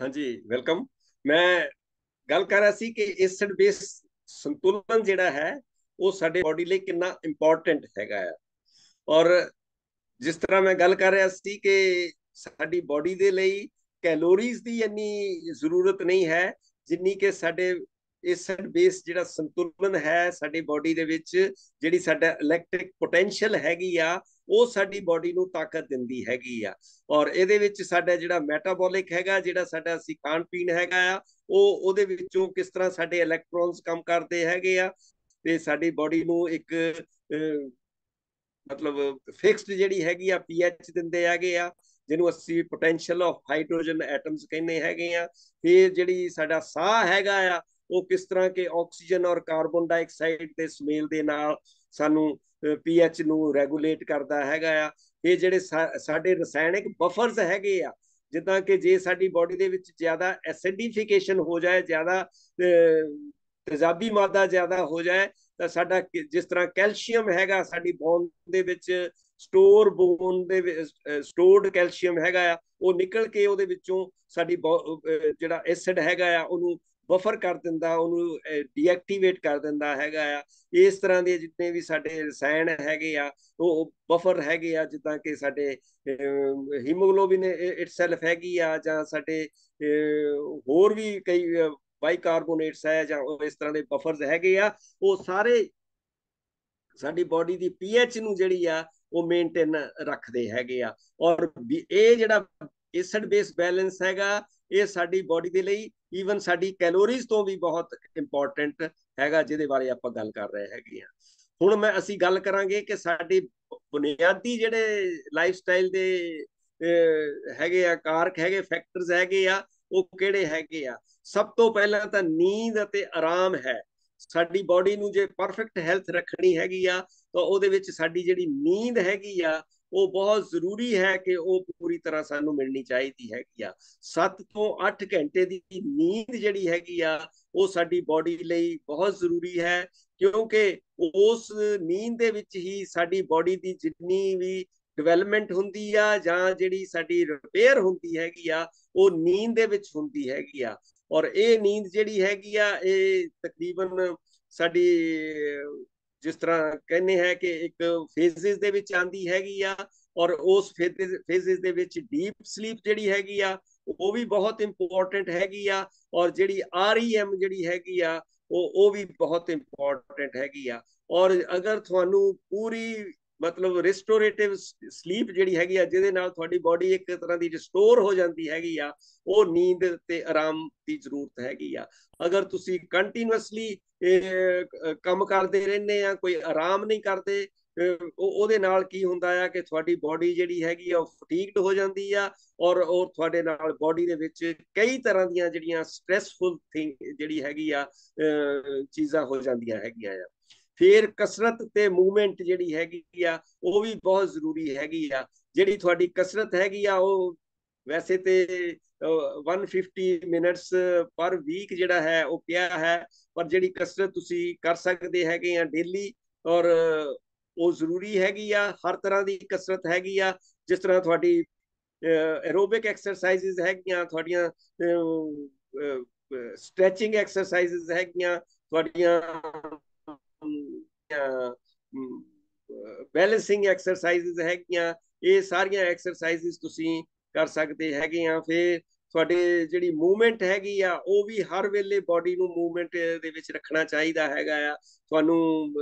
ਹਾਂਜੀ ਵੈਲਕਮ ਮੈਂ ਗੱਲ ਕਰ ਰਿਹਾ ਸੀ ਕਿ ਐਸਿਡ ਬੇਸ ਸੰਤੁਲਨ ਜਿਹੜਾ ਹੈ, ਉਹ ਸਾਡੇ ਬਾਡੀ ਲਈ ਕਿੰਨਾ ਇੰਪੋਰਟੈਂਟ ਹੈਗਾ ਆ। ਔਰ ਜਿਸ ਤਰ੍ਹਾਂ ਮੈਂ ਗੱਲ ਕਰ ਰਿਹਾ ਸੀ ਕਿ ਸਾਡੀ ਬਾਡੀ ਦੇ ਲਈ ਕੈਲੋਰੀਜ਼ ਦੀ ਇੰਨੀ ਜ਼ਰੂਰਤ ਨਹੀਂ ਹੈ, ਜਿੰਨੀ ਕਿ ਸਾਡੇ ਐਸਿਡ ਬੇਸ ਜਿਹੜਾ ਸੰਤੁਲਨ ਹੈ, ਸਾਡੀ ਬਾਡੀ ਦੇ ਵਿੱਚ ਜਿਹੜੀ ਸਾਡਾ ਇਲੈਕਟ੍ਰਿਕ ਪੋਟੈਂਸ਼ੀਅਲ ਹੈਗੀ ਆ ਉਹ ਸਾਡੀ ਬਾਡੀ ਨੂੰ ਤਾਕਤ ਦਿੰਦੀ ਹੈਗੀ ਆ। ਔਰ ਇਹਦੇ ਵਿੱਚ ਸਾਡਾ ਜਿਹੜਾ ਮੈਟਾਬੋਲਿਕ ਹੈਗਾ, ਜਿਹੜਾ ਸਾਡਾ ਅਸੀਂ ਖਾਣ ਪੀਣ ਹੈਗਾ ਆ, ਉਹ ਉਹਦੇ ਵਿੱਚੋਂ ਕਿਸ ਤਰ੍ਹਾਂ ਸਾਡੇ ਇਲੈਕਟ੍ਰੋਨਸ ਕੰਮ ਕਰਦੇ ਹੈਗੇ ਆ ਤੇ ਸਾਡੀ ਬਾਡੀ ਨੂੰ ਇੱਕ ਮਤਲਬ ਫਿਕਸਡ ਜਿਹੜੀ ਹੈਗੀ ਆ ਪੀਐਚ ਦਿੰਦੇ ਹੈਗੇ ਆ, ਜਿਹਨੂੰ ਅਸੀਂ ਪੋਟੈਂਸ਼ੀਅਲ ਆਫ ਹਾਈਡਰੋਜਨ ਐਟਮਸ ਕਹਿੰਦੇ ਹੈਗੇ ਆ। ਇਹ ਜਿਹੜੀ ਸਾਡਾ ਸਾਹ ਹੈਗਾ ਆ, ਉਹ ਕਿਸ ਤਰ੍ਹਾਂ ਕਿ ਆਕਸੀਜਨ ਔਰ ਕਾਰਬਨ ਡਾਈਆਕਸਾਈਡ ਦੇ ਸੁਮੇਲ ਦੇ ਨਾਲ ਸਾਨੂੰ ਪੀਐਚ ਨੂੰ ਰੈਗੂਲੇਟ ਕਰਦਾ ਹੈਗਾ ਆ। ਇਹ ਜਿਹੜੇ ਸਾਡੇ ਰਸਾਇਣਿਕ ਬਫਰਸ ਹੈਗੇ ਆ, ਜਿੱਦਾਂ ਕਿ ਜੇ ਸਾਡੀ ਬਾਡੀ ਦੇ ਵਿੱਚ ਜ਼ਿਆਦਾ ਐਸਿਡੀਫਿਕੇਸ਼ਨ ਹੋ ਜਾਏ, ਜ਼ਿਆਦਾ ਤੇਜ਼ਾਬੀ ਮਾਦਾ ਜ਼ਿਆਦਾ ਹੋ ਜਾਏ, ਤਾਂ ਸਾਡਾ ਜਿਸ ਤਰ੍ਹਾਂ ਕੈਲਸ਼ੀਅਮ ਹੈਗਾ, ਸਾਡੀ ਬੋਨ ਦੇ ਵਿੱਚ ਸਟੋਰ ਬੋਨ ਦੇ ਸਟੋਰਡ ਕੈਲਸ਼ੀਅਮ ਹੈਗਾ ਆ, ਉਹ ਨਿਕਲ ਕੇ ਉਹਦੇ ਵਿੱਚੋਂ ਸਾਡੀ ਜਿਹੜਾ ਐਸਿਡ ਹੈਗਾ ਆ, ਉਹਨੂੰ ਬਫਰ ਕਰ ਦਿੰਦਾ, ਉਹਨੂੰ ਡੀਐਕਟੀਵੇਟ ਕਰ ਦਿੰਦਾ ਹੈਗਾ ਆ। ਇਸ ਤਰ੍ਹਾਂ ਦੇ ਜਿੰਨੇ ਵੀ ਸਾਡੇ ਰਸਾਇਣ ਹੈਗੇ ਆ, ਉਹ ਬਫਰ ਹੈਗੇ ਆ, ਜਿੱਦਾਂ ਕਿ ਸਾਡੇ ਹੀਮੋਗਲੋਬਿਨ ਇਟਸੈਲਫ ਹੈਗੀ ਆ, ਜਾਂ ਸਾਡੇ ਹੋਰ ਵੀ ਕਈ ਬਾਈਕਾਰਬੋਨੇਟਸ ਹੈ, ਜਾਂ ਇਸ ਤਰ੍ਹਾਂ ਦੇ ਬਫਰਸ ਹੈਗੇ ਆ, ਉਹ ਸਾਰੇ ਸਾਡੀ ਬਾਡੀ ਦੀ ਪੀਐਚ ਨੂੰ ਜਿਹੜੀ ਆ, ਉਹ ਮੇਨਟੇਨ ਰੱਖਦੇ ਹੈਗੇ ਆ। ਔਰ ਇਹ ਜਿਹੜਾ ਐਸਿਡ ਬੇਸ ਬੈਲੈਂਸ ਹੈਗਾ ਇਹ ਸਾਡੀ ਬਾਡੀ ਦੇ ਲਈ ਈਵਨ ਸਾਡੀ ਕੈਲੋਰੀਜ਼ ਤੋਂ ਵੀ ਬਹੁਤ ਇੰਪੋਰਟੈਂਟ ਹੈਗਾ, ਜਿਹਦੇ ਬਾਰੇ ਆਪਾਂ ਗੱਲ ਕਰ ਰਹੇ ਹੈਗੇ ਆ ਹੁਣ ਮੈਂ, ਅਸੀਂ ਗੱਲ ਕਰਾਂਗੇ ਕਿ ਸਾਡੀ ਬੁਨਿਆਦੀ ਜਿਹੜੇ ਲਾਈਫ ਸਟਾਈਲ ਦੇ ਹੈਗੇ ਆ, ਕਾਰਕ ਹੈਗੇ ਫੈਕਟਰਸ ਹੈਗੇ ਆ, ਉਹ ਕਿਹੜੇ ਹੈਗੇ ਆ? ਸਭ ਤੋਂ ਪਹਿਲਾਂ ਤਾਂ ਨੀਂਦ ਅਤੇ ਆਰਾਮ ਹੈ। ਸਾਡੀ ਬਾਡੀ ਨੂੰ ਜੇ ਪਰਫੈਕਟ ਹੈਲਥ ਰੱਖਣੀ ਹੈਗੀ ਆ, ਤਾਂ ਉਹਦੇ ਵਿੱਚ ਸਾਡੀ ਜਿਹੜੀ ਨੀਂਦ ਹੈਗੀ ਆ ਉਹ ਬਹੁਤ ਜ਼ਰੂਰੀ ਹੈ ਕਿ ਉਹ ਪੂਰੀ ਤਰ੍ਹਾਂ ਸਾਨੂੰ ਮਿਲਣੀ ਚਾਹੀਦੀ ਹੈਗੀ ਆ। 7 ਤੋਂ 8 ਘੰਟੇ ਦੀ ਨੀਂਦ ਜਿਹੜੀ ਹੈਗੀ ਆ, ਉਹ ਸਾਡੀ ਬਾਡੀ ਲਈ ਬਹੁਤ ਜ਼ਰੂਰੀ ਹੈ, ਕਿਉਂਕਿ ਉਸ ਨੀਂਦ ਦੇ ਵਿੱਚ ਹੀ ਸਾਡੀ ਬਾਡੀ ਦੀ ਜਿੰਨੀ ਵੀ ਡਿਵੈਲਪਮੈਂਟ ਹੁੰਦੀ ਆ ਜਾਂ ਜਿਹੜੀ ਸਾਡੀ ਰਿਪੇਅਰ ਹੁੰਦੀ ਹੈਗੀ ਆ, ਉਹ ਨੀਂਦ ਦੇ ਵਿੱਚ ਹੁੰਦੀ ਹੈਗੀ ਆ। ਔਰ ਇਹ ਨੀਂਦ ਜਿਹੜੀ ਹੈਗੀ ਆ, ਇਹ ਤਕਰੀਬਨ ਸਾਡੀ ਜਿਸ ਤਰ੍ਹਾਂ ਕਹਿੰਦੇ ਹੈ ਕਿ ਇੱਕ ਫੇਜ਼ਸ ਦੇ ਵਿੱਚ ਆਂਦੀ ਹੈਗੀ ਆ ਔਰ ਉਸ ਫੇਜ਼ਸ ਦੇ ਵਿੱਚ ਡੀਪ ਸਲੀਪ ਜਿਹੜੀ ਹੈਗੀ ਆ, ਉਹ ਵੀ ਬਹੁਤ ਇੰਪੋਰਟੈਂਟ ਹੈਗੀ ਆ ਔਰ ਜਿਹੜੀ ਆਰਈਐਮ ਜਿਹੜੀ ਹੈਗੀ ਆ, ਉਹ ਉਹ ਵੀ ਬਹੁਤ ਇੰਪੋਰਟੈਂਟ ਹੈਗੀ ਆ ਔਰ ਅਗਰ ਤੁਹਾਨੂੰ ਪੂਰੀ ਮਤਲਬ ਰਿਸਟੋਰੇਟਿਵ ਸਲੀਪ ਜਿਹੜੀ ਹੈਗੀ ਆ, ਜਿਹਦੇ ਨਾਲ ਤੁਹਾਡੀ ਬਾਡੀ ਇੱਕ ਤਰ੍ਹਾਂ ਦੀ ਰਿਸਟੋਰ ਹੋ ਜਾਂਦੀ ਹੈਗੀ ਆ, ਉਹ ਨੀਂਦ ਤੇ ਆਰਾਮ ਦੀ ਜ਼ਰੂਰਤ ਹੈਗੀ ਆ। ਅਗਰ ਤੁਸੀਂ ਕੰਟੀਨਿਊਸਲੀ ਕੰਮ ਕਰਦੇ ਰਹਿੰਦੇ ਆ, ਕੋਈ ਆਰਾਮ ਨਹੀਂ ਕਰਦੇ ਉਹਦੇ ਨਾਲ ਕੀ ਹੁੰਦਾ ਆ ਕਿ ਤੁਹਾਡੀ ਬਾਡੀ ਜਿਹੜੀ ਹੈਗੀ ਆ, ਉਹ ਫਟੀਗਡ ਹੋ ਜਾਂਦੀ ਆ ਔਰ ਉਹ ਤੁਹਾਡੇ ਨਾਲ ਬਾਡੀ ਦੇ ਵਿੱਚ ਕਈ ਤਰ੍ਹਾਂ ਦੀਆਂ ਜਿਹੜੀਆਂ ਸਟ੍ਰੈਸਫੁਲ ਥਿੰਗ ਜਿਹੜੀ ਹੈਗੀ ਆ ਚੀਜ਼ਾਂ ਹੋ ਜਾਂਦੀਆਂ ਹੈਗੀਆਂ ਆ। ਫਿਰ ਕਸਰਤ ਤੇ ਮੂਵਮੈਂਟ ਜਿਹੜੀ ਹੈਗੀ ਆ, ਉਹ ਵੀ ਬਹੁਤ ਜ਼ਰੂਰੀ ਹੈਗੀ ਆ। ਜਿਹੜੀ ਤੁਹਾਡੀ ਕਸਰਤ ਹੈਗੀ ਆ, ਉਹ ਵੈਸੇ ਤੇ 150 ਮਿੰਟਸ ਪਰ ਵੀਕ ਜਿਹੜਾ ਹੈ, ਉਹ ਪਿਆ ਹੈ। ਪਰ ਜਿਹੜੀ ਕਸਰਤ ਤੁਸੀਂ ਕਰ ਸਕਦੇ ਹੈਗੇ ਆ ਡੇਲੀ ਔਰ ਉਹ ਜ਼ਰੂਰੀ ਹੈਗੀ ਆ, ਹਰ ਤਰ੍ਹਾਂ ਦੀ ਕਸਰਤ ਹੈਗੀ ਆ। ਜਿਸ ਤਰ੍ਹਾਂ ਤੁਹਾਡੀ ਐਰੋਬਿਕ ਐਕਸਰਸਾਈਜ਼ਸ ਹੈਗੀਆਂ, ਤੁਹਾਡੀਆਂ ਸਟ੍ਰੈਚਿੰਗ ਐਕਸਰਸਾਈਜ਼ਸ ਹੈਗੀਆਂ, ਤੁਹਾਡੀਆਂ ਬੈਲੈਂਸਿੰਗ ਐਕਸਰਸਾਈਜ਼ਸ ਹੈਗੀਆਂ ਇਹ ਸਾਰੀਆਂ ਐਕਸਰਸਾਈਜ਼ਸ ਤੁਸੀਂ ਕਰ ਸਕਦੇ ਹੈਗੇ ਆ ਫਿਰ ਤੁਹਾਡੇ ਜਿਹੜੀ ਮੂਵਮੈਂਟ ਹੈਗੀ ਆ ਉਹ ਵੀ ਹਰ ਵੇਲੇ ਬਾਡੀ ਨੂੰ ਮੂਵਮੈਂਟ ਦੇ ਵਿੱਚ ਰੱਖਣਾ ਚਾਹੀਦਾ ਹੈਗਾ ਆ ਤੁਹਾਨੂੰ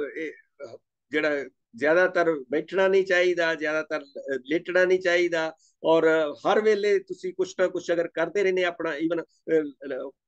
ਜਿਹੜਾ ਜ਼ਿਆਦਾਤਰ ਬੈਠਣਾ ਨਹੀਂ ਚਾਹੀਦਾ ਜ਼ਿਆਦਾਤਰ ਲੇਟਣਾ ਨਹੀਂ ਚਾਹੀਦਾ ਔਰ ਹਰ ਵੇਲੇ ਤੁਸੀਂ ਕੁਛ ਨਾ ਕੁਛ ਅਗਰ ਕਰਦੇ ਰਹਿੰਦੇ ਆਪਣਾ ਈਵਨ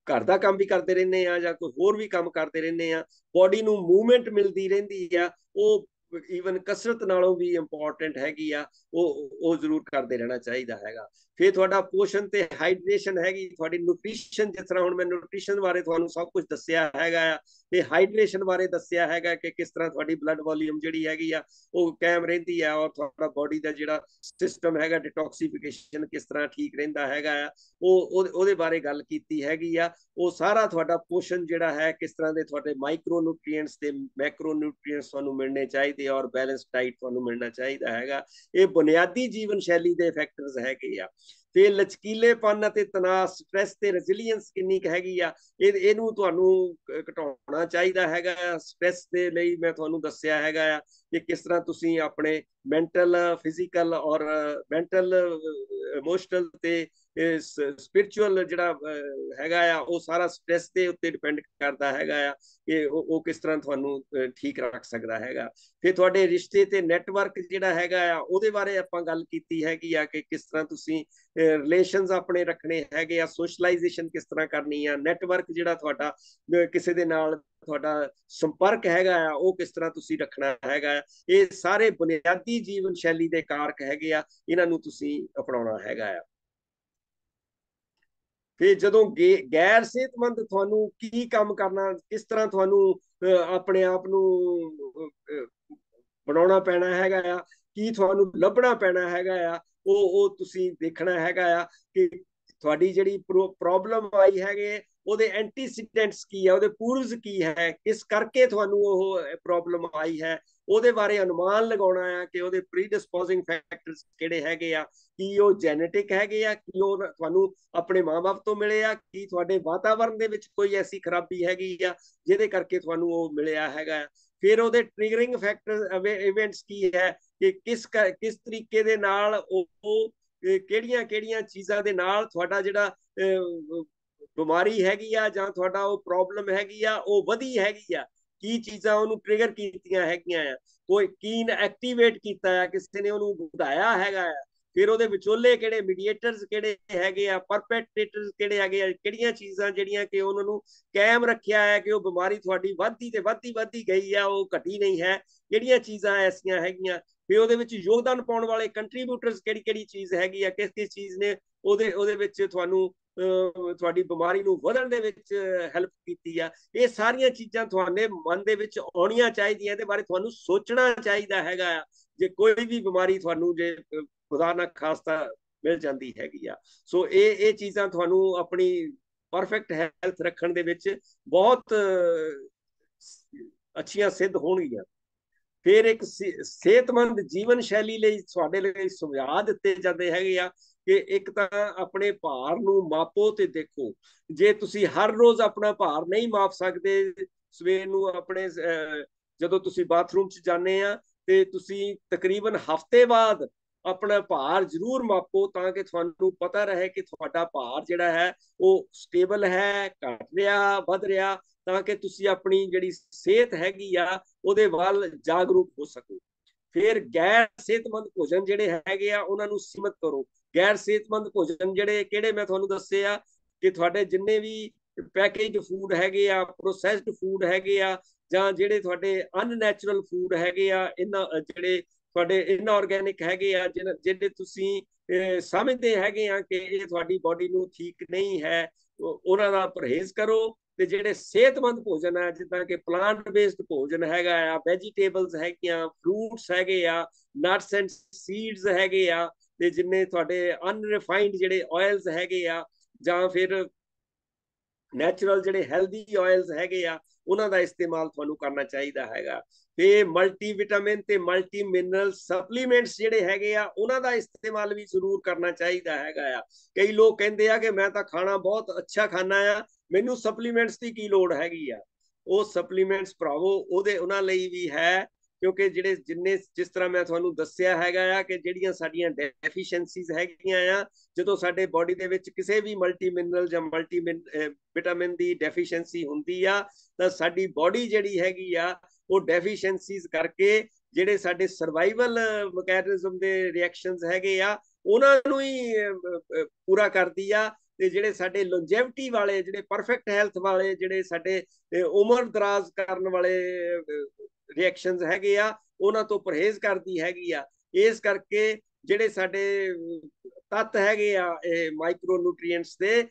ਘਰ ਦਾ ਕੰਮ ਵੀ ਕਰਦੇ ਰਹਿੰਦੇ ਆ ਜਾਂ ਕੋਈ ਹੋਰ ਵੀ ਕੰਮ ਕਰਦੇ ਰਹਿੰਦੇ ਆ ਬਾਡੀ ਨੂੰ ਮੂਵਮੈਂਟ ਮਿਲਦੀ ਰਹਿੰਦੀ ਆ, ਉਹ ਈਵਨ ਕਸਰਤ ਨਾਲੋਂ ਵੀ ਇੰਪੋਰਟੈਂਟ ਹੈਗੀ ਆ, ਉਹ ਉਹ ਜ਼ਰੂਰ ਕਰਦੇ ਰਹਿਣਾ ਚਾਹੀਦਾ ਹੈਗਾ। ਫਿਰ ਤੁਹਾਡਾ ਪੋਸ਼ਣ ਤੇ ਹਾਈਡਰੇਸ਼ਨ ਹੈਗੀ, ਤੁਹਾਡੀ ਨਿਊਟ੍ਰੀਸ਼ਨ ਜਿਸ ਤਰ੍ਹਾਂ ਹੁਣ ਮੈਂ ਨਿਊਟ੍ਰੀਸ਼ਨ ਬਾਰੇ ਤੁਹਾਨੂੰ ਸਭ ਕੁਝ ਦੱਸਿਆ ਹੈਗਾ ਆ, ਤੇ ਹਾਈਡਰੇਸ਼ਨ ਬਾਰੇ ਦੱਸਿਆ ਹੈਗਾ ਕਿ ਕਿਸ ਤਰ੍ਹਾਂ ਤੁਹਾਡੀ ਬਲੱਡ ਵੋਲਿਊਮ ਜਿਹੜੀ ਹੈਗੀ ਆ, ਉਹ ਕਾਇਮ ਰਹਿੰਦੀ ਆ ਔਰ ਤੁਹਾਡਾ ਬਾਡੀ ਦਾ ਜਿਹੜਾ ਸਿਸਟਮ ਹੈਗਾ ਡਿਟੌਕਸੀਫਿਕੇਸ਼ਨ ਕਿਸ ਤਰ੍ਹਾਂ ਠੀਕ ਰਹਿੰਦਾ ਹੈਗਾ ਆ, ਉਹ ਉਹਦੇ ਬਾਰੇ ਗੱਲ ਕੀਤੀ ਹੈਗੀ ਆ। ਉਹ ਸਾਰਾ ਤੁਹਾਡਾ ਪੋਸ਼ਣ ਜਿਹੜਾ ਹੈ, ਕਿਸ ਤਰ੍ਹਾਂ ਦੇ ਤੁਹਾਡੇ ਮਾਈਕਰੋ ਨਿਊਟ੍ਰੀਐਂਟਸ ਤੇ ਮੈਕਰੋ ਨਿਊਟ੍ਰੀਐਂਟਸ ਤੁਹਾਨੂੰ ਮਿਲਣੇ ਚਾਹੀਦੇ ਔਰ ਬੈਲੈਂਸ ਡਾਈਟ ਤੁਹਾਨੂੰ ਮਿਲਣਾ ਚਾਹੀਦਾ ਹੈਗਾ। ਇਹ ਬੁਨਿਆਦੀ ਜੀਵਨ ਸ਼ੈਲੀ ਦੇ ਫੈਕਟਰਸ ਹੈਗੇ ਆ। ਤੇ ਲਚਕੀਲੇਪਨ ਅਤੇ ਤਣਾਅ ਸਟ੍ਰੈਸ ਤੇ ਰੈਜ਼ਿਲੀਅੰਸ ਕਿੰਨੀ ਕੁ ਹੈਗੀ ਆ, ਇਹ, ਇਹਨੂੰ ਤੁਹਾਨੂੰ ਘਟਾਉਣਾ ਚਾਹੀਦਾ ਹੈਗਾ। ਸਟ੍ਰੈਸ ਦੇ ਲਈ ਮੈਂ ਤੁਹਾਨੂੰ ਦੱਸਿਆ ਹੈਗਾ ਆ ਕਿ ਕਿਸ ਤਰ੍ਹਾਂ ਤੁਸੀਂ ਆਪਣੇ ਮੈਂਟਲ ਫਿਜ਼ੀਕਲ ਔਰ ਮੈਂਟਲ ਇਮੋਸ਼ਨਲ ਤੇ ਸਪਿਰਚੁਅਲ ਜਿਹੜਾ ਹੈਗਾ ਆ, ਉਹ ਸਾਰਾ ਸਟ੍ਰੈਸ ਦੇ ਉੱਤੇ ਡਿਪੈਂਡ ਕਰਦਾ ਹੈਗਾ ਆ ਕਿ ਉਹ ਉਹ ਕਿਸ ਤਰ੍ਹਾਂ ਤੁਹਾਨੂੰ ਠੀਕ ਰੱਖ ਸਕਦਾ ਹੈਗਾ। ਫਿਰ ਤੁਹਾਡੇ ਰਿਸ਼ਤੇ ਤੇ ਨੈਟਵਰਕ ਜਿਹੜਾ ਹੈਗਾ ਆ, ਉਹਦੇ ਬਾਰੇ ਆਪਾਂ ਗੱਲ ਕੀਤੀ ਹੈਗੀ ਆ ਕਿ ਕਿਸ ਤਰ੍ਹਾਂ ਤੁਸੀਂ ਰਿਲੇਸ਼ਨਸ ਆਪਣੇ ਰੱਖਣੇ ਹੈਗੇ ਆ ਸੋਸ਼ਲਾਈਜੇਸ਼ਨ ਕਿਸ ਤਰ੍ਹਾਂ ਕਰਨੀ ਆ ਨੈਟਵਰਕ ਜਿਹੜਾ ਤੁਹਾਡਾ ਕਿਸੇ ਦੇ ਨਾਲ ਤੁਹਾਡਾ ਸੰਪਰਕ ਹੈਗਾ ਆ, ਉਹ ਕਿਸ ਤਰ੍ਹਾਂ ਤੁਸੀਂ ਰੱਖਣਾ ਹੈਗਾ ਆ, ਇਹ ਸਾਰੇ ਬੁਨਿਆਦੀ ਜੀਵਨ ਸ਼ੈਲੀ ਦੇ ਕਾਰਕ ਹੈਗੇ ਆ, ਇਹਨਾਂ ਨੂੰ ਤੁਸੀਂ ਅਪਣਾਉਣਾ ਹੈਗਾ ਆ। ਫਿਰ ਜਦੋਂ ਗੈਰ ਸਿਹਤਮੰਦ ਤੁਹਾਨੂੰ ਕੀ ਕੰਮ ਕਰਨਾ, ਕਿਸ ਤਰ੍ਹਾਂ ਤੁਹਾਨੂੰ ਆਪਣੇ ਆਪ ਨੂੰ ਬਣਾਉਣਾ ਪੈਣਾ ਹੈਗਾ ਆ ਕੀ ਤੁਹਾਨੂੰ ਲੱਭਣਾ ਪੈਣਾ ਹੈਗਾ ਆ, ਉਹ ਉਹ ਤੁਸੀਂ ਦੇਖਣਾ ਹੈਗਾ ਆ ਕਿ ਤੁਹਾਡੀ ਜਿਹੜੀ ਪ੍ਰੋਬਲਮ ਆਈ ਹੈਗੇ, ਉਹਦੇ ਐਂਟੀਸੀਡੈਂਟਸ ਕੀ ਹੈ ਉਹਦੇ ਪੂਰਵਜ ਕੀ ਹੈ, ਕਿਸ ਕਰਕੇ ਤੁਹਾਨੂੰ ਉਹ ਪ੍ਰੋਬਲਮ ਆਈ ਹੈ, ਉਹਦੇ ਬਾਰੇ ਅਨੁਮਾਨ ਲਗਾਉਣਾ ਆ ਕਿ ਉਹਦੇ ਪ੍ਰੀਡਿਸਪੋਜ਼ਿੰਗ ਫੈਕਟਰਸ ਕਿਹੜੇ ਹੈਗੇ ਆ, ਕੀ ਉਹ ਜੈਨੇਟਿਕ ਹੈਗੇ ਆ, ਕੀ ਉਹ ਤੁਹਾਨੂੰ ਆਪਣੇ ਮਾਪੇ ਤੋਂ ਮਿਲੇ ਆ, ਕੀ ਤੁਹਾਡੇ ਵਾਤਾਵਰਣ ਦੇ ਵਿੱਚ ਕੋਈ ਐਸੀ ਖਰਾਬੀ ਹੈਗੀ ਆ, ਜਿਹਦੇ ਕਰਕੇ ਤੁਹਾਨੂੰ ਉਹ ਮਿਲਿਆ ਹੈਗਾ। ਫਿਰ ਉਹਦੇ ਟ੍ਰਿਗਰਿੰਗ ਫੈਕਟਰ ਇਵੈਂਟਸ ਕੀ ਹੈ? ਕਿ ਕਿਸ ਕਿਸ ਤਰੀਕੇ ਦੇ ਨਾਲ ਉਹ ਕਿਹੜੀਆਂ ਕਿਹੜੀਆਂ ਚੀਜ਼ਾਂ ਦੇ ਨਾਲ ਤੁਹਾਡਾ ਜਿਹੜਾ ਬਿਮਾਰੀ ਹੈਗੀ ਆ ਜਾਂ ਤੁਹਾਡਾ ਉਹ ਪ੍ਰੋਬਲਮ ਹੈਗੀ ਆ, ਉਹ ਵਧੀ ਹੈਗੀ ਆ? ਕੀ ਚੀਜ਼ਾਂ ਉਹਨੂੰ ਟ੍ਰਿਗਰ ਕੀਤੀਆਂ ਹੈਗੀਆਂ ਆ? ਕੋਈ ਕੀਨ ਐਕਟੀਵੇਟ ਕੀਤਾ ਆ? ਕਿਸੇ ਨੇ ਉਹਨੂੰ ਵਧਾਇਆ ਹੈਗਾ ਆ? ਫਿਰ ਉਹਦੇ ਵਿਚੋਲੇ ਕਿਹੜੇ ਮੀਡੀਏਟਰਸ ਕਿਹੜੇ ਹੈਗੇ ਆ ਪਰਪੈਟੇਟਰਸ ਕਿਹੜੇ ਹੈਗੇ ਆ, ਕਿਹੜੀਆਂ ਚੀਜ਼ਾਂ ਜਿਹੜੀਆਂ ਕਿ ਉਹਨਾਂ ਨੂੰ ਕਾਇਮ ਰੱਖਿਆ ਹੈ ਕਿ ਉਹ ਬਿਮਾਰੀ ਤੁਹਾਡੀ ਵੱਧਦੀ ਤੇ ਵੱਧਦੀ ਵੱਧਦੀ ਗਈ ਆ, ਉਹ ਘਟੀ ਨਹੀਂ ਹੈ, ਕਿਹੜੀਆਂ ਚੀਜ਼ਾਂ ਐਸੀਆਂ ਹੈਗੀਆਂ। ਫਿਰ ਉਹਦੇ ਵਿੱਚ ਯੋਗਦਾਨ ਪਾਉਣ ਵਾਲੇ ਕੰਟਰੀਬਿਊਟਰਸ ਕਿਹੜੀ ਕਿਹੜੀ ਚੀਜ਼ ਹੈਗੀ ਆ, ਕਿਸ ਕਿਸ ਚੀਜ਼ ਨੇ ਉਹਦੇ ਉਹਦੇ ਵਿੱਚ ਤੁਹਾਨੂੰ ਤੁਹਾਡੀ ਬਿਮਾਰੀ ਨੂੰ ਵਧਣ ਦੇ ਵਿੱਚ ਹੈਲਪ ਕੀਤੀ ਆ। ਇਹ ਸਾਰੀਆਂ ਚੀਜ਼ਾਂ ਤੁਹਾਡੇ ਮਨ ਦੇ ਵਿੱਚ ਆਉਣੀਆਂ ਚਾਹੀਦੀਆਂ ਇਹਦੇ ਬਾਰੇ ਤੁਹਾਨੂੰ ਸੋਚਣਾ ਚਾਹੀਦਾ ਹੈਗਾ ਆ। ਜੇ ਕੋਈ ਵੀ ਬਿਮਾਰੀ ਤੁਹਾਨੂੰ ਜੇ ਖੁਦਾ ਨਾ ਖਾਸਤਾ ਮਿਲ ਜਾਂਦੀ ਹੈਗੀ ਆ। ਸੋ ਇਹ ਇਹ ਚੀਜ਼ਾਂ ਤੁਹਾਨੂੰ ਆਪਣੀ ਪਰਫੈਕਟ ਹੈਲਥ ਰੱਖਣ ਦੇ ਵਿੱਚ ਬਹੁਤ ਅੱਛੀਆਂ ਸਿੱਧ ਹੋਣਗੀਆਂ। ਫਿਰ ਇੱਕ ਸਿਹਤਮੰਦ ਜੀਵਨ ਸ਼ੈਲੀ ਲਈ ਤੁਹਾਡੇ ਲਈ ਸੁਝਾਅ ਦਿੱਤੇ ਜਾਂਦੇ ਹੈਗੇ ਆ ਕਿ ਇੱਕ ਤਾਂ ਆਪਣੇ ਭਾਰ ਨੂੰ ਮਾਪੋ ਤੇ ਦੇਖੋ। ਜੇ ਤੁਸੀਂ ਹਰ ਰੋਜ਼ ਆਪਣਾ ਭਾਰ ਨਹੀਂ ਮਾਪ ਸਕਦੇ, ਸਵੇਰ ਨੂੰ ਆਪਣੇ ਜਦੋਂ ਤੁਸੀਂ ਬਾਥਰੂਮ 'ਚ ਜਾਂਦੇ ਆ ਤੇ ਤੁਸੀਂ ਤਕਰੀਬਨ ਹਫ਼ਤੇ ਬਾਅਦ ਆਪਣਾ ਭਾਰ ਜ਼ਰੂਰ ਮਾਪੋ ਤਾਂ ਕਿ ਤੁਹਾਨੂੰ ਪਤਾ ਰਹੇ ਕਿ ਤੁਹਾਡਾ ਭਾਰ ਜਿਹੜਾ ਹੈ ਉਹ ਸਟੇਬਲ ਹੈ, ਘਟ ਰਿਹਾ, ਵੱਧ ਰਿਹਾ ਤਾਂ ਕਿ ਤੁਸੀਂ ਆਪਣੀ ਜਿਹੜੀ ਸਿਹਤ ਹੈਗੀ ਆ ਉਹਦੇ ਵੱਲ ਜਾਗਰੂਕ ਹੋ ਸਕੋ। ਫਿਰ ਗੈਰ ਸਿਹਤਮੰਦ ਭੋਜਨ ਜਿਹੜੇ ਹੈਗੇ ਆ ਉਹਨਾਂ ਨੂੰ ਸੀਮਤ ਕਰੋ। ਗੈਰ ਸਿਹਤਮੰਦ ਭੋਜਨ ਜਿਹੜੇ ਕਿਹੜੇ ਮੈਂ ਤੁਹਾਨੂੰ ਦੱਸੇ ਆ ਕਿ ਤੁਹਾਡੇ ਜਿੰਨੇ ਵੀ ਪੈਕੇਜ ਫੂਡ ਹੈਗੇ ਆ ਪ੍ਰੋਸੈਸਡ ਫੂਡ ਹੈਗੇ ਆ ਜਾਂ ਜਿਹੜੇ ਤੁਹਾਡੇ ਅਨਨੈਚੁਰਲ ਫੂਡ ਹੈਗੇ ਆ, ਇਹਨਾਂ ਜਿਹੜੇ ਤੁਹਾਡੇ ਇਨਆਰਗੈਨਿਕ ਹੈਗੇ ਆ ਜਿਹੜੇ ਤੁਸੀਂ ਸਮਝਦੇ ਹੈਗੇ ਆ ਕਿ ਇਹ ਤੁਹਾਡੀ ਬਾਡੀ ਨੂੰ ਠੀਕ ਨਹੀਂ ਹੈ ਉਹਨਾਂ ਦਾ ਪਰਹੇਜ਼ ਕਰੋ ਤੇ ਜਿਹੜੇ ਸਿਹਤਮੰਦ ਭੋਜਨ ਹੈ ਜਿੱਦਾਂ ਕਿ ਪਲਾਂਟ ਬੇਸਡ ਭੋਜਨ ਹੈਗਾ ਆ ਵੈਜੀਟੇਬਲਸ ਹੈਗੀਆਂ ਫਰੂਟਸ ਹੈਗੇ ਆ ਨਟਸ ਐਂਡ ਸੀਡਸ ਹੈਗੇ ਆ, ਤੇ ਜਿੰਨੇ ਤੁਹਾਡੇ ਅਨਰਿਫਾਈਨਡ ਜਿਹੜੇ ਆਇਲਸ ਹੈਗੇ ਆ, ਜਾਂ ਫਿਰ ਨੈਚੁਰਲ ਜਿਹੜੇ ਹੈਲਦੀ ਆਇਲਸ ਹੈਗੇ ਆ ਉਹਨਾਂ ਦਾ ਇਸਤੇਮਾਲ ਤੁਹਾਨੂੰ ਕਰਨਾ ਚਾਹੀਦਾ ਹੈਗਾ। ਤੇ ਮਲਟੀ ਵਿਟਾਮਿਨ ਤੇ ਮਲਟੀ ਮਿਨਰਲ ਸਪਲੀਮੈਂਟਸ ਜਿਹੜੇ ਹੈਗੇ ਆ, ਉਹਨਾਂ ਦਾ ਇਸਤੇਮਾਲ ਵੀ ਜ਼ਰੂਰ ਕਰਨਾ ਚਾਹੀਦਾ ਹੈਗਾ ਆ। ਕਈ ਲੋਕ ਕਹਿੰਦੇ ਆ ਕਿ ਮੈਂ ਤਾਂ ਖਾਣਾ ਬਹੁਤ ਅੱਛਾ ਖਾਣਾ ਆ, ਮੈਨੂੰ ਸਪਲੀਮੈਂਟਸ ਦੀ ਕੀ ਲੋੜ ਹੈਗੀ ਆ? ਉਹ ਸਪਲੀਮੈਂਟਸ ਭਰਾਵੋ, ਉਹਦੇ, ਉਹਨਾਂ ਲਈ ਵੀ ਹੈ ਕਿਉਂਕਿ ਜਿਹੜੇ ਜਿੰਨੇ ਜਿਸ ਤਰ੍ਹਾਂ ਮੈਂ ਤੁਹਾਨੂੰ ਦੱਸਿਆ ਹੈਗਾ ਆ ਕਿ ਜਿਹੜੀਆਂ ਸਾਡੀਆਂ ਡੈਫੀਸ਼ੀਐਂਸੀਜ਼ ਹੈਗੀਆਂ ਆ, ਜਦੋਂ ਸਾਡੇ ਬਾਡੀ ਦੇ ਵਿੱਚ ਕਿਸੇ ਵੀ ਮਲਟੀ ਮਿਨਰਲ ਜਾਂ ਮਲਟੀ ਵਿਟਾਮਿਨ ਦੀ ਡੈਫੀਸ਼ੀਐਂਸੀ ਹੁੰਦੀ ਆ, ਤਾਂ ਸਾਡੀ ਬਾਡੀ ਜਿਹੜੀ ਹੈਗੀ ਆ, ਉਹ ਡੈਫੀਸ਼ੀਐਂਸੀਜ਼ ਕਰਕੇ ਜਿਹੜੇ ਸਾਡੇ ਸਰਵਾਈਵਲ ਮੈਕੈਨਿਜ਼ਮ ਦੇ ਰਿਐਕਸ਼ਨਸ ਹੈਗੇ ਆ, ਉਹਨਾਂ ਨੂੰ ਹੀ ਪੂਰਾ ਕਰਦੀ ਆ ਤੇ ਜਿਹੜੇ ਸਾਡੇ ਲੋਂਜੈਵਿਟੀ ਵਾਲੇ, ਜਿਹੜੇ ਪਰਫੈਕਟ ਹੈਲਥ ਵਾਲੇ, ਜਿਹੜੇ ਸਾਡੇ ਉਮਰ ਦਰਾਜ਼ ਕਰਨ ਵਾਲੇ ਰਿਐਕਸ਼ਨਸ ਹੈਗੇ ਆ, ਉਹਨਾਂ ਤੋਂ ਪਰਹੇਜ਼ ਕਰਦੀ ਹੈਗੀ ਆ। ਇਸ ਕਰਕੇ ਜਿਹੜੇ ਸਾਡੇ ਤੱਤ ਹੈਗੇ ਆ, ਇਹ ਮਾਈਕਰੋ ਨਿਊਟ੍ਰੀਐਂਟਸ ਦੇ,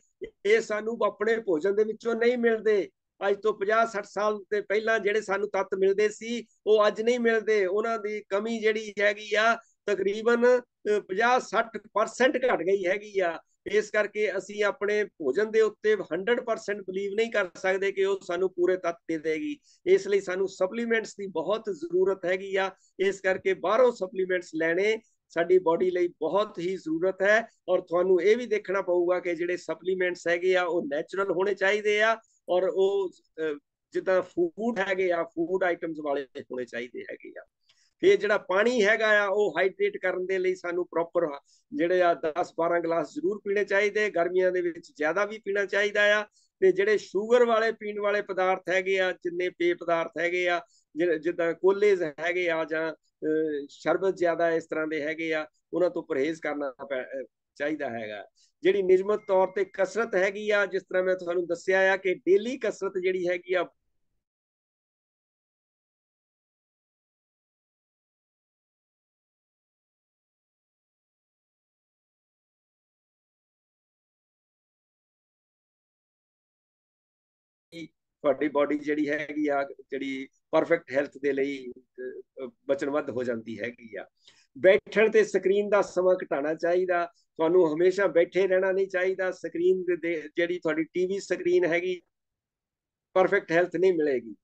ਇਹ ਸਾਨੂੰ ਆਪਣੇ ਭੋਜਨ ਦੇ ਵਿੱਚੋਂ ਨਹੀਂ ਮਿਲਦੇ। ਅੱਜ ਤੋਂ 50 60 ਸਾਲ ਤੇ ਪਹਿਲਾਂ ਜਿਹੜੇ ਸਾਨੂੰ ਤੱਤ ਮਿਲਦੇ ਸੀ, ਉਹ ਅੱਜ ਨਹੀਂ ਮਿਲਦੇ। ਉਹਨਾਂ ਦੀ ਕਮੀ ਜਿਹੜੀ ਹੈਗੀ ਆ, ਤਕਰੀਬਨ 50 60% ਘਟ ਗਈ ਹੈਗੀ ਆ। ਇਸ ਕਰਕੇ ਅਸੀਂ ਆਪਣੇ ਭੋਜਨ ਦੇ ਉੱਤੇ 100% ਬਲੀਵ ਨਹੀਂ ਕਰ ਸਕਦੇ ਕਿ ਉਹ ਸਾਨੂੰ ਪੂਰੇ ਤੱਤ ਦੇ ਦੇਗੀ। ਇਸ ਲਈ ਸਾਨੂੰ ਸਪਲੀਮੈਂਟਸ ਦੀ ਬਹੁਤ ਜ਼ਰੂਰਤ ਹੈਗੀ ਆ। ਇਸ ਕਰਕੇ ਬਾਹਰੋਂ ਸਪਲੀਮੈਂਟਸ ਲੈਣੇ ਸਾਡੀ ਬਾਡੀ ਲਈ ਬਹੁਤ ਹੀ ਜ਼ਰੂਰਤ ਹੈ ਔਰ ਤੁਹਾਨੂੰ ਇਹ ਵੀ ਦੇਖਣਾ ਪਊਗਾ ਕਿ ਜਿਹੜੇ ਸਪਲੀਮੈਂਟਸ ਹੈਗੇ ਆ, ਉਹ ਨੈਚੁਰਲ ਹੋਣੇ ਚਾਹੀਦੇ ਆ ਔਰ ਉਹ ਜਿੱਦਾਂ ਫੂਡ ਹੈਗੇ ਆ ਫੂਡ ਆਈਟਮਸ ਵਾਲੇ ਹੋਣੇ ਚਾਹੀਦੇ ਹੈਗੇ ਆ। ਫਿਰ ਜਿਹੜਾ ਪਾਣੀ ਹੈਗਾ ਆ, ਉਹ ਹਾਈਡਰੇਟ ਕਰਨ ਦੇ ਲਈ ਸਾਨੂੰ ਪ੍ਰੋਪਰ ਜਿਹੜੇ ਆ 10 12 ਗਲਾਸ ਜ਼ਰੂਰ ਪੀਣੇ ਚਾਹੀਦੇ, ਗਰਮੀਆਂ ਦੇ ਵਿੱਚ ਜ਼ਿਆਦਾ ਵੀ ਪੀਣਾ ਚਾਹੀਦਾ ਆ। ਤੇ ਜਿਹੜੇ ਸ਼ੂਗਰ ਵਾਲੇ ਪੀਣ ਵਾਲੇ ਪਦਾਰਥ ਹੈਗੇ ਆ, ਜਿੰਨੇ ਪੇ ਪਦਾਰਥ ਹੈਗੇ ਆ ਜਿੱਦਾਂ ਕੋਲੇਜ਼ ਹੈਗੇ ਆ ਜਾਂ ਸ਼ਰਬਤ ਜ਼ਿਆਦਾ ਇਸ ਤਰ੍ਹਾਂ ਦੇ ਹੈਗੇ ਆ, ਉਹਨਾਂ ਤੋਂ ਪਰਹੇਜ਼ ਕਰਨਾ ਚਾਹੀਦਾ ਹੈਗਾ। ਜਿਹੜੀ ਨਿਯਮਤ ਤੌਰ ਤੇ ਕਸਰਤ ਹੈਗੀ ਆ, ਜਿਸ ਤਰ੍ਹਾਂ ਮੈਂ ਤੁਹਾਨੂੰ ਦੱਸਿਆ ਆ ਕਿ ਡੇਲੀ ਕਸਰਤ ਜਿਹੜੀ ਹੈਗੀ ਆ ਤੁਹਾਡੀ ਬਾਡੀ ਜਿਹੜੀ ਹੈਗੀ ਆ, ਜਿਹੜੀ ਪਰਫੈਕਟ ਹੈਲਥ ਦੇ ਲਈ ਬਚਨਬੱਧ ਹੋ ਜਾਂਦੀ ਹੈਗੀ ਆ। ਬੈਠਣ ਤੇ ਸਕਰੀਨ ਦਾ ਸਮਾਂ ਘਟਾਉਣਾ ਚਾਹੀਦਾ, ਤੁਹਾਨੂੰ ਹਮੇਸ਼ਾ ਬੈਠੇ ਰਹਿਣਾ ਨਹੀਂ ਚਾਹੀਦਾ ਸਕਰੀਨ ਦੇ ਜਿਹੜੀ ਤੁਹਾਡੀ ਟੀਵੀ ਸਕਰੀਨ ਹੈਗੀ ਪਰਫੈਕਟ ਹੈਲਥ ਨਹੀਂ ਮਿਲੇਗੀ।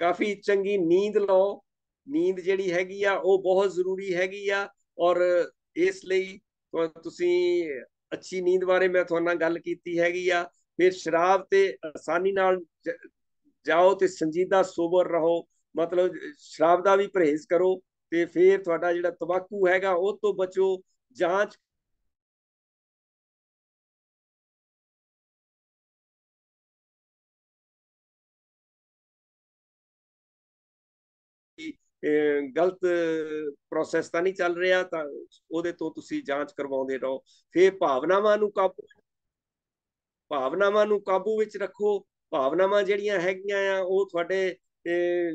ਕਾਫੀ ਚੰਗੀ ਨੀਂਦ ਲਓ, ਨੀਂਦ ਜਿਹੜੀ ਹੈਗੀ ਆ, ਉਹ ਬਹੁਤ ਜ਼ਰੂਰੀ ਹੈਗੀ ਆ, ਔਰ ਇਸ ਲਈ ਤੁਸੀਂ ਅੱਛੀ ਨੀਂਦ ਬਾਰੇ ਮੈਂ ਤੁਹਾਡੇ ਨਾਲ ਗੱਲ ਕੀਤੀ ਹੈਗੀ ਆ। ਫਿਰ ਸ਼ਰਾਬ ਤੇ ਆਸਾਨੀ ਨਾਲ ਜਾਓ ਤੇ ਸੰਜੀਦਾ ਸੋਬਰ ਰਹੋ। ਮਤਲਬ ਸ਼ਰਾਬ ਦਾ ਵੀ ਪਰਹੇਜ਼ ਕਰੋ ਤੇ ਫਿਰ ਤੁਹਾਡਾ ਜਿਹੜਾ ਤਬਾਕੂ ਹੈਗਾ ਉਹ ਤੋਂ ਬਚੋ, ਜਾਂਚ ਗਲਤ ਪ੍ਰੋਸੈਸ ਤਾਂ ਨਹੀਂ ਚੱਲ ਰਿਹਾ ਤਾਂ ਉਹਦੇ ਤੋਂ ਤੁਸੀਂ ਜਾਂਚ ਕਰਵਾਉਂਦੇ ਰਹੋ। ਫਿਰ ਭਾਵਨਾਵਾਂ ਨੂੰ ਕਾਬੂ ਭਾਵਨਾਵਾਂ ਨੂੰ ਕਾਬੂ ਵਿੱਚ ਰੱਖੋ। ਭਾਵਨਾਵਾਂ ਜਿਹੜੀਆਂ ਹੈਗੀਆਂ ਆ, ਉਹ ਤੁਹਾਡੇ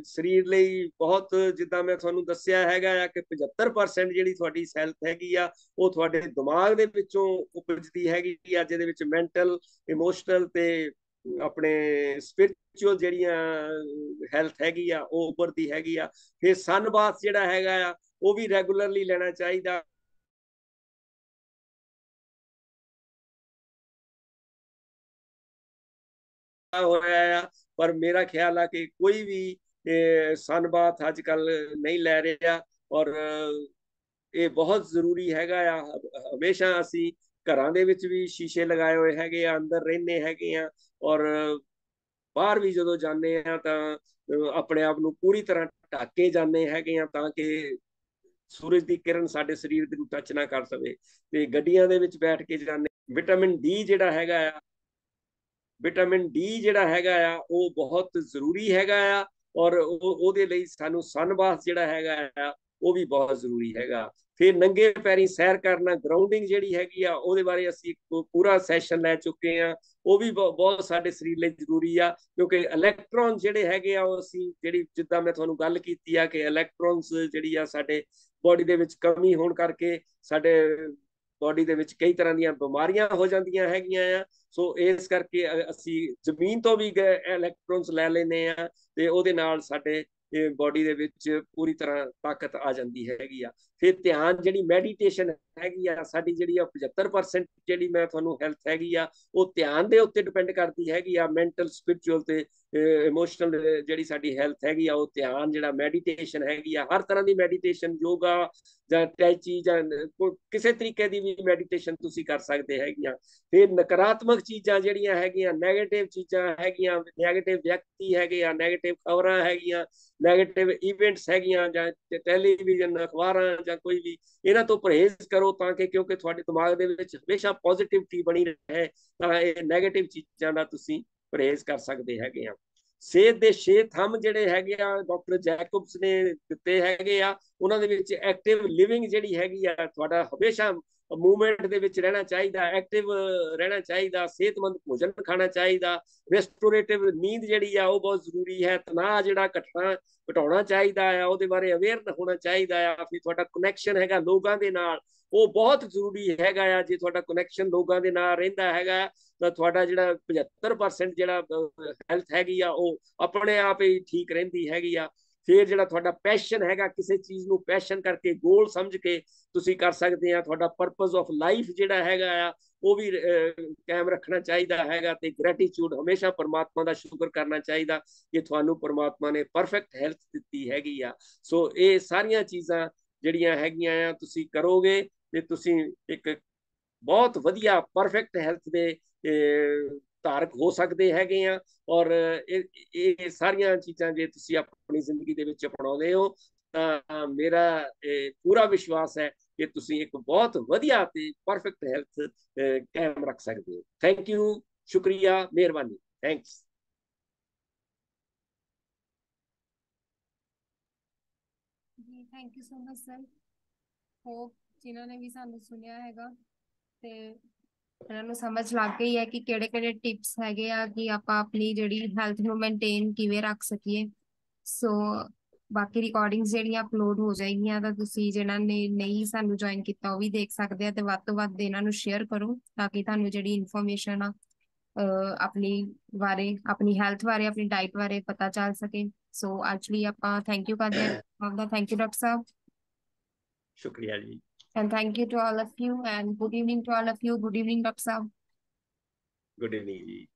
ਸਰੀਰ ਲਈ ਬਹੁਤ, ਜਿੱਦਾਂ ਮੈਂ ਤੁਹਾਨੂੰ ਦੱਸਿਆ ਹੈਗਾ ਆ ਕਿ 75% ਜਿਹੜੀ ਤੁਹਾਡੀ ਹੈਲਥ ਹੈਗੀ ਆ, ਉਹ ਤੁਹਾਡੇ ਦਿਮਾਗ ਦੇ ਵਿੱਚੋਂ ਉਪਜਦੀ ਹੈਗੀ ਆ, ਜਿਹਦੇ ਵਿੱਚ ਮੈਂਟਲ ਇਮੋਸ਼ਨਲ ਤੇ ਆਪਣੇ ਸਪਿਰਚੁਅਲ ਜਿਹੜੀਆਂ ਹੈਲਥ ਹੈਗੀ ਆ, ਉਹ ਉੱਪਰਦੀ ਹੈਗੀ ਆ। ਫਿਰ ਸਨਬਾਥ ਜਿਹੜਾ ਹੈਗਾ ਆ, ਉਹ ਵੀ ਰੈਗੂਲਰਲੀ ਲੈਣਾ ਚਾਹੀਦਾ। ਹੋਇਆ ਆ, ਪਰ ਮੇਰਾ ਖਿਆਲ ਆ ਕਿ ਕੋਈ ਵੀ ਸਨਬਾਥ ਅੱਜ ਕੱਲ ਨਹੀਂ ਲੈ ਰਿਹਾ ਔਰ ਇਹ ਬਹੁਤ ਜ਼ਰੂਰੀ ਹੈਗਾ ਆ। ਹਮੇਸ਼ਾ ਅਸੀਂ ਘਰਾਂ ਦੇ ਵਿੱਚ ਵੀ ਸ਼ੀਸ਼ੇ ਲਗਾਏ ਹੋਏ ਹੈਗੇ ਆ, ਅੰਦਰ ਰਹਿੰਦੇ ਹੈਗੇ ਆ ਔਰ ਬਾਹਰ ਵੀ ਜਦੋਂ ਜਾਂਦੇ ਆ ਤਾਂ ਆਪਣੇ ਆਪ ਨੂੰ ਪੂਰੀ ਤਰ੍ਹਾਂ ਢੱਕ ਕੇ ਜਾਂਦੇ ਹੈਗੇ ਆ ਤਾਂ ਕਿ ਸੂਰਜ ਦੀ ਕਿਰਨ ਸਾਡੇ ਸਰੀਰ ਨੂੰ ਟੱਚ ਨਾ ਕਰ ਸਕੇ। ਤੇ ਗੱਡੀਆਂ ਦੇ ਵਿੱਚ ਬੈਠ ਕੇ ਜਾਂਦੇ, ਵਿਟਾਮਿਨ ਡੀ ਜਿਹੜਾ ਹੈਗਾ ਆ ਵਿਟਾਮਿਨ ਡੀ ਜਿਹੜਾ ਹੈਗਾ ਆ, ਉਹ ਬਹੁਤ ਜ਼ਰੂਰੀ ਹੈਗਾ ਆ ਔਰ ਉਹਦੇ ਲਈ ਸਾਨੂੰ ਸਨਬਾਥ ਜਿਹੜਾ ਹੈਗਾ ਆ, ਉਹ ਵੀ ਬਹੁਤ ਜ਼ਰੂਰੀ ਹੈਗਾ। ਫਿਰ ਨੰਗੇ ਪੈਰੀ ਸੈਰ ਕਰਨਾ ਗਰਾਊਂਡਿੰਗ ਜਿਹੜੀ ਹੈਗੀ ਆ, ਉਹਦੇ ਬਾਰੇ ਅਸੀਂ ਪੂਰਾ ਸੈਸ਼ਨ ਲੈ ਚੁੱਕੇ ਆ। ਉਹ ਵੀ ਬਹੁਤ ਸਾਡੇ ਸਰੀਰ ਲਈ ਜ਼ਰੂਰੀ ਆ, ਕਿਉਂਕਿ ਇਲੈਕਟ੍ਰੋਨ ਜਿਹੜੇ ਹੈਗੇ ਆ, ਉਹ ਅਸੀਂ ਜਿਹੜੀ, ਜਿੱਦਾਂ ਮੈਂ ਤੁਹਾਨੂੰ ਗੱਲ ਕੀਤੀ ਆ ਕਿ ਇਲੈਕਟ੍ਰੋਨਸ ਜਿਹੜੀ ਆ, ਸਾਡੇ ਬਾਡੀ ਦੇ ਵਿੱਚ ਕਮੀ ਹੋਣ ਕਰਕੇ ਸਾਡੇ ਬਾਡੀ ਦੇ ਵਿੱਚ ਕਈ ਤਰ੍ਹਾਂ ਦੀਆਂ ਬਿਮਾਰੀਆਂ ਹੋ ਜਾਂਦੀਆਂ ਹੈਗੀਆਂ ਆ। ਸੋ ਇਸ ਕਰਕੇ ਅਸੀਂ ਜ਼ਮੀਨ ਤੋਂ ਵੀ ਇਲੈਕਟ੍ਰੋਨਸ ਲੈ ਲੈਨੇ ਆ ਤੇ ਉਹਦੇ ਨਾਲ ਸਾਡੇ ਬਾਡੀ ਦੇ ਵਿੱਚ ਪੂਰੀ ਤਰ੍ਹਾਂ ਤਾਕਤ ਆ ਜਾਂਦੀ ਹੈਗੀ ਆ। ਫਿਰ ਧਿਆਨ ਜਿਹੜੀ ਮੈਡੀਟੇਸ਼ਨ ਹੈਗੀ ਆ, ਸਾਡੀ ਜਿਹੜੀ ਆ 75% ਜਿਹੜੀ ਮੈਂ ਤੁਹਾਨੂੰ ਹੈਲਥ ਹੈਗੀ ਆ, ਉਹ ਧਿਆਨ ਦੇ ਉੱਤੇ ਡਿਪੈਂਡ ਕਰਦੀ ਹੈਗੀ ਆ ਮੈਂਟਲ ਸਪਿਰਚੁਅਲ ਤੇ ਇਮੋਸ਼ਨਲ ਜਿਹੜੀ ਸਾਡੀ ਹੈਲਥ ਹੈਗੀ ਆ, ਉਹ ਧਿਆਨ ਜਿਹੜਾ ਮੈਡੀਟੇਸ਼ਨ ਹੈਗੀ ਆ, ਹਰ ਤਰ੍ਹਾਂ ਦੀ ਮੈਡੀਟੇਸ਼ਨ ਯੋਗਾ ਜਾਂ ਟੈਚੀ ਜਾਂ ਕਿਸੇ ਤਰੀਕੇ ਦੀ ਵੀ ਮੈਡੀਟੇਸ਼ਨ ਤੁਸੀਂ ਕਰ ਸਕਦੇ ਹੈਗੀਆਂ ਫਿਰ ਨਕਾਰਾਤਮਕ ਚੀਜ਼ਾਂ ਜਿਹੜੀਆਂ ਹੈਗੀਆਂ ਨੈਗੇਟਿਵ ਚੀਜ਼ਾਂ ਹੈਗੀਆਂ ਨੈਗੇਟਿਵ ਵਿਅਕਤੀ ਹੈਗੇ ਆ ਨੈਗੇਟਿਵ ਖਬਰਾਂ ਹੈਗੀਆਂ ਨੈਗੇਟਿਵ ਇਵੈਂਟਸ ਹੈਗੀਆਂ ਜਾਂ ਟੈਲੀਵਿਜ਼ਨ ਅਖਬਾਰਾਂ ਜਾਂ ਕੋਈ ਵੀ, ਇਹਨਾਂ ਤੋਂ ਪਰਹੇਜ਼ ਕਰੋ ਤਾਂ ਕਿ ਕਿਉਂਕਿ ਤੁਹਾਡੇ ਦਿਮਾਗ ਦੇ ਵਿੱਚ ਹਮੇਸ਼ਾ ਪੋਜ਼ਿਟਿਵਿਟੀ ਬਣੀ ਰਹੇ, ਤਾਂ ਇਹ ਨੈਗੇਟਿਵ ਚੀਜ਼ਾਂ ਦਾ ਤੁਸੀਂ ਪਰਹੇਜ਼ ਕਰ ਸਕਦੇ ਹੈਗੇ ਆ। ਸਿਹਤ ਦੇ ਛੇ ਥੰਮ ਜਿਹੜੇ ਹੈਗੇ ਆ, ਡਾਕਟਰ ਜੈਕਬਸ ਨੇ ਦਿੱਤੇ ਹੈਗੇ ਆ। ਉਹਨਾਂ ਦੇ ਵਿੱਚ ਐਕਟਿਵ ਲਿਵਿੰਗ ਜਿਹੜੀ ਹੈਗੀ ਆ, ਤੁਹਾਡਾ ਹਮੇਸ਼ਾ ਮੂਵਮੈਂਟ ਦੇ ਵਿੱਚ ਰਹਿਣਾ ਚਾਹੀਦਾ ਐਕਟਿਵ ਰਹਿਣਾ ਚਾਹੀਦਾ, ਸਿਹਤਮੰਦ ਭੋਜਨ ਖਾਣਾ ਚਾਹੀਦਾ ਰੈਸਟੋਰੇਟਿਵ ਨੀਂਦ ਜਿਹੜੀ ਆ ਉਹ ਬਹੁਤ ਜ਼ਰੂਰੀ ਹੈ, ਤਣਾਅ ਜਿਹੜਾ ਘਟਣਾ, ਘਟਾਉਣਾ ਚਾਹੀਦਾ ਆ, ਉਹਦੇ ਬਾਰੇ ਅਵੇਅਰ ਹੋਣਾ ਚਾਹੀਦਾ ਆ ਫਿਰ ਤੁਹਾਡਾ ਕਨੈਕਸ਼ਨ ਹੈਗਾ ਲੋਕਾਂ ਦੇ ਨਾਲ, ਉਹ ਬਹੁਤ ਜ਼ਰੂਰੀ ਹੈਗਾ ਆ, ਜੇ ਤੁਹਾਡਾ ਕਨੈਕਸ਼ਨ ਲੋਕਾਂ ਦੇ ਨਾਲ ਰਹਿੰਦਾ ਹੈਗਾ, ਤਾਂ ਤੁਹਾਡਾ ਜਿਹੜਾ 75% ਜਿਹੜਾ ਹੈਲਥ ਹੈਗੀ ਆ, ਉਹ ਆਪਣੇ ਆਪ ਹੀ ਠੀਕ ਰਹਿੰਦੀ ਹੈਗੀ ਆ। ਫਿਰ ਜਿਹੜਾ ਤੁਹਾਡਾ ਪੈਸ਼ਨ ਹੈਗਾ, ਕਿਸੇ ਚੀਜ਼ ਨੂੰ ਪੈਸ਼ਨ ਕਰਕੇ ਗੋਲ ਸਮਝ ਕੇ ਤੁਸੀਂ ਕਰ ਸਕਦੇ ਆ। ਤੁਹਾਡਾ ਪਰਪਸ ਆਫ ਲਾਈਫ ਜਿਹੜਾ ਹੈਗਾ ਆ, ਉਹ ਵੀ ਕਾਇਮ ਰੱਖਣਾ ਚਾਹੀਦਾ ਹੈਗਾ ਤੇ ਗ੍ਰੈਟੀਟਿਊਡ ਹਮੇਸ਼ਾ ਪਰਮਾਤਮਾ ਦਾ ਸ਼ੁਕਰ ਕਰਨਾ ਚਾਹੀਦਾ ਕਿ ਤੁਹਾਨੂੰ ਪਰਮਾਤਮਾ ਨੇ ਪਰਫੈਕਟ ਹੈਲਥ ਦਿੱਤੀ ਹੈਗੀ ਆ। ਸੋ ਇਹ ਸਾਰੀਆਂ ਚੀਜ਼ਾਂ ਜਿਹੜੀਆਂ ਹੈਗੀਆਂ ਆ, ਤੁਸੀਂ ਕਰੋਗੇ ਤੇ ਤੁਸੀਂ ਇੱਕ ਬਹੁਤ ਵਧੀਆ ਪਰਫੈਕਟ ਹੈਲਥ ਦੇ ਧਾਰਕ ਹੋ ਸਕਦੇ ਹੈਗੇ ਆ। ਔਰ ਇਹ ਇਹ ਸਾਰੀਆਂ ਚੀਜ਼ਾਂ ਜੇ ਤੁਸੀਂ ਆਪਣੀ ਜ਼ਿੰਦਗੀ ਦੇ ਵਿੱਚ ਅਪਣਾਉਂਦੇ ਹੋ, ਤਾਂ ਮੇਰਾ ਪੂਰਾ ਵਿਸ਼ਵਾਸ ਹੈ ਕਿ ਤੁਸੀਂ ਇੱਕ ਬਹੁਤ ਵਧੀਆ ਤੇ ਪਰਫੈਕਟ ਹੈਲਥ ਕਾਇਮ ਰੱਖ ਸਕਦੇ ਹੋ। ਥੈਂਕ ਯੂ ਸ਼ੁਕਰੀਆ, ਮਿਹਰਬਾਨੀ। ਥੈਂਕਸ ਜੀ thank you so much sir hope ਜਿਨ੍ਹਾਂ ਨੇ ਵੀ ਸਾਨੂੰ ਸੁਣਿਆ ਹੈਗਾ ਤੇ ਇਹਨਾਂ ਨੂੰ ਸਮਝ ਲੱਗ ਗਈ ਹੈ ਕਿ ਕਿਹੜੇ ਕਿਹੜੇ ਟਿਪਸ ਹੈਗੇ ਆ ਕਿ ਆਪਾਂ ਆਪਣੀ ਜਿਹੜੀ ਹੈਲਥ ਨੂੰ ਮੇਨਟੇਨ ਕਿਵੇਂ ਰੱਖ ਸਕੀਏ। ਸੋ ਬਾਕੀ ਰਿਕਾਰਡਿੰਗਸ ਜਿਹੜੀਆਂ ਅਪਲੋਡ ਹੋ ਜਾਏਗੀਆਂ ਤਾਂ ਤੁਸੀਂ ਜਿਹਨਾਂ ਨੇ ਨਹੀਂ ਸਾਨੂੰ ਜੁਆਇਨ ਕੀਤਾ ਉਹ ਵੀ ਦੇਖ ਸਕਦੇ ਆ ਤੇ ਵੱਧ ਤੋਂ ਵੱਧ ਇਹਨਾਂ ਨੂੰ ਸ਼ੇਅਰ ਕਰੋ ਤਾਂ ਕਿ ਤੁਹਾਨੂੰ ਜਿਹੜੀ ਇਨਫੋਰਮੇਸ਼ਨ ਆ ਆਪਣੀ ਬਾਰੇ, ਆਪਣੀ ਹੈਲਥ ਬਾਰੇ, ਆਪਣੀ ਡਾਈਟ ਬਾਰੇ ਪਤਾ ਚੱਲ ਸਕੇ। ਸੋ ਅੱਜ ਲਈ ਆਪਾਂ ਥੈਂਕ ਯੂ ਕਰਦੇ ਹਾਂ। ਥੈਂਕ ਯੂ ਡਾਕਟਰ ਸਾਹਿਬ। ਸ਼ੁਕਰੀਆ ਜੀ। And thank you to all of you and good evening to all of you. Good evening, Dr. Saab. Good evening.